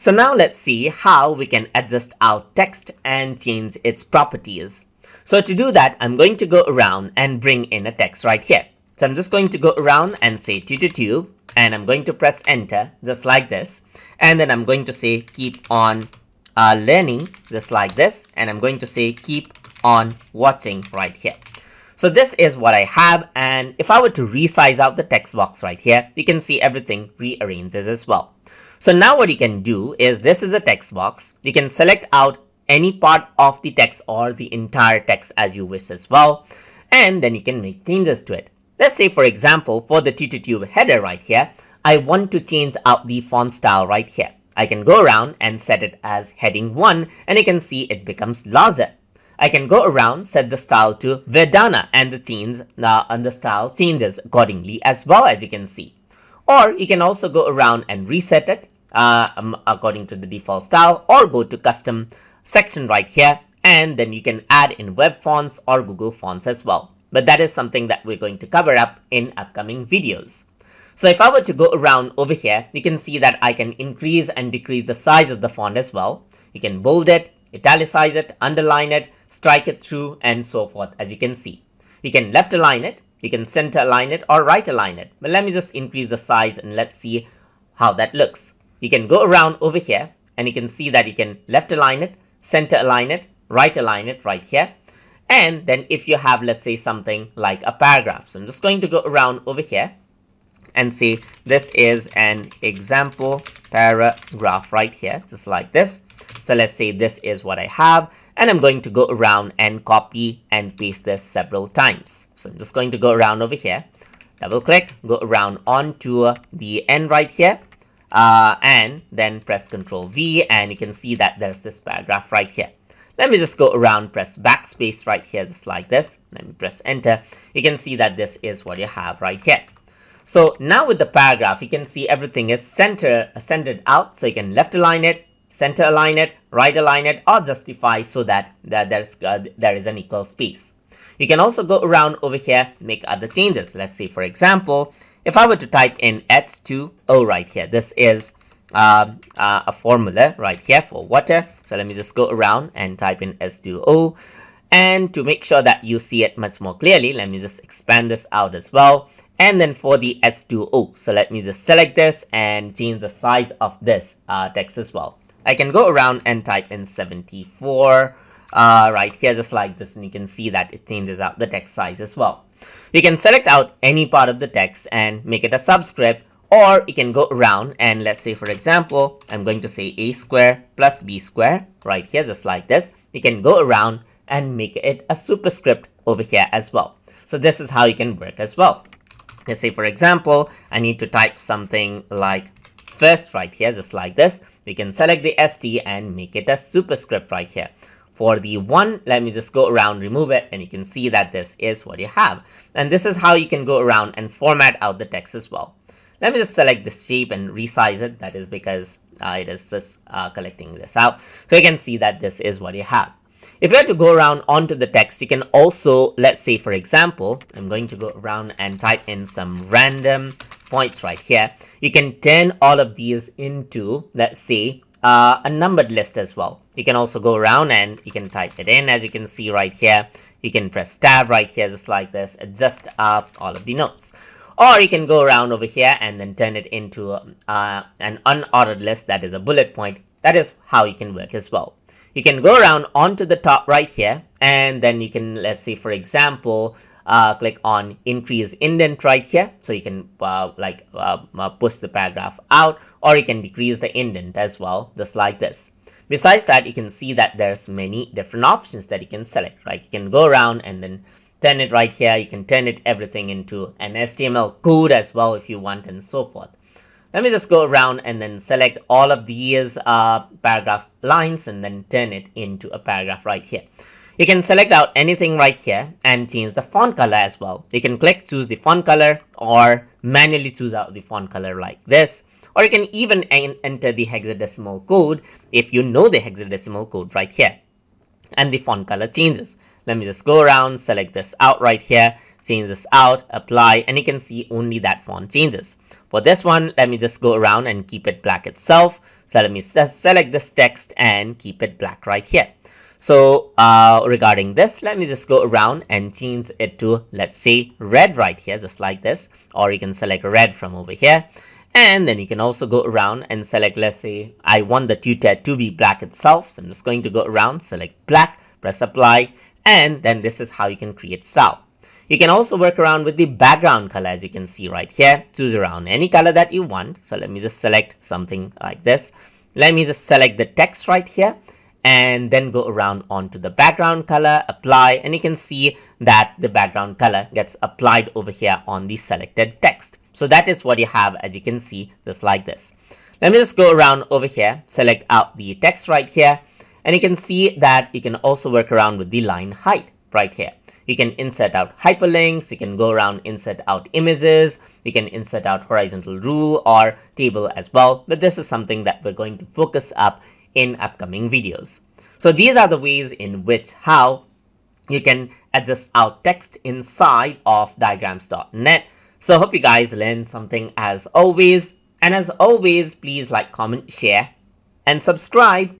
So now let's see how we can adjust our text and change its properties. So to do that, I'm going to go around and bring in a text right here. So I'm just going to go around and say tutu and I'm going to press enter just like this. And then I'm going to say keep on uh, learning just like this. And I'm going to say keep on watching right here. So this is what I have and if I were to resize out the text box right here, you can see everything rearranges as well. So now what you can do is this is a text box. You can select out any part of the text or the entire text as you wish as well. And then you can make changes to it. Let's say for example, for the TutorTube header right here, I want to change out the font style right here. I can go around and set it as heading 1 and you can see it becomes larger. I can go around, set the style to Verdana and the change uh, and the style changes accordingly as well as you can see. Or you can also go around and reset it uh, um, according to the default style or go to custom section right here and then you can add in web fonts or Google fonts as well. But that is something that we're going to cover up in upcoming videos. So if I were to go around over here, you can see that I can increase and decrease the size of the font as well. You can bold it, italicize it, underline it, strike it through, and so forth, as you can see. You can left align it, you can center align it, or right align it. But let me just increase the size and let's see how that looks. You can go around over here, and you can see that you can left align it, center align it, right align it right here. And then if you have, let's say, something like a paragraph. So I'm just going to go around over here and see this is an example paragraph right here, just like this. So let's say this is what I have. And I'm going to go around and copy and paste this several times. So I'm just going to go around over here, double click, go around onto the end right here uh, and then press Control V and you can see that there's this paragraph right here. Let me just go around, press backspace right here, just like this. Let me press enter. You can see that this is what you have right here. So now with the paragraph, you can see everything is center centered out. So you can left align it, center align it, right align it, or justify so that, that there's, uh, there is an equal space. You can also go around over here, make other changes. Let's say, for example, if I were to type in H2O right here, this is uh, uh, a formula right here for water. So let me just go around and type in H2O. And to make sure that you see it much more clearly, let me just expand this out as well. And then for the H2O, so let me just select this and change the size of this uh, text as well. I can go around and type in 74 uh, right here just like this and you can see that it changes out the text size as well. You can select out any part of the text and make it a subscript or you can go around and let's say for example I'm going to say a square plus b square right here just like this. You can go around and make it a superscript over here as well. So this is how you can work as well. Let's say for example I need to type something like first right here just like this. We can select the ST and make it a superscript right here. For the one, let me just go around, remove it, and you can see that this is what you have. And this is how you can go around and format out the text as well. Let me just select this shape and resize it. That is because uh, it is just uh, collecting this out. So you can see that this is what you have. If you have to go around onto the text, you can also, let's say for example, I'm going to go around and type in some random points right here. You can turn all of these into, let's say, uh, a numbered list as well. You can also go around and you can type it in as you can see right here. You can press tab right here just like this, adjust up all of the notes. Or you can go around over here and then turn it into uh, an unordered list that is a bullet point. That is how you can work as well. You can go around onto the top right here and then you can, let's say for example, uh, click on increase indent right here. So you can uh, like uh, uh, push the paragraph out or you can decrease the indent as well, just like this. Besides that, you can see that there's many different options that you can select, right? You can go around and then turn it right here. You can turn it everything into an HTML code as well if you want and so forth. Let me just go around and then select all of these uh, paragraph lines and then turn it into a paragraph right here. You can select out anything right here and change the font color as well. You can click choose the font color or manually choose out the font color like this. Or you can even enter the hexadecimal code if you know the hexadecimal code right here. And the font color changes. let me just go around, select this out right here, change this out, apply, and you can see only that font changes. For this one, let me just go around and keep it black itself. So let me select this text and keep it black right here. So uh, regarding this, let me just go around and change it to, let's say, red right here, just like this. Or you can select red from over here. And then you can also go around and select, let's say, I want the tutor to be black itself. So I'm just going to go around, select black, press apply, and then this is how you can create style. You can also work around with the background color as you can see right here. Choose around any color that you want. So let me just select something like this. Let me just select the text right here and then go around onto the background color, apply, and you can see that the background color gets applied over here on the selected text. So that is what you have as you can see just like this. Let me just go around over here, select out the text right here, and you can see that you can also work around with the line height right here. You can insert out hyperlinks, you can go around insert out images, you can insert out horizontal rule or table as well, but this is something that we're going to focus up in upcoming videos. So these are the ways in which how you can adjust out text inside of diagrams.net. So hope you guys learned something as always. And as always, please like, comment, share, and subscribe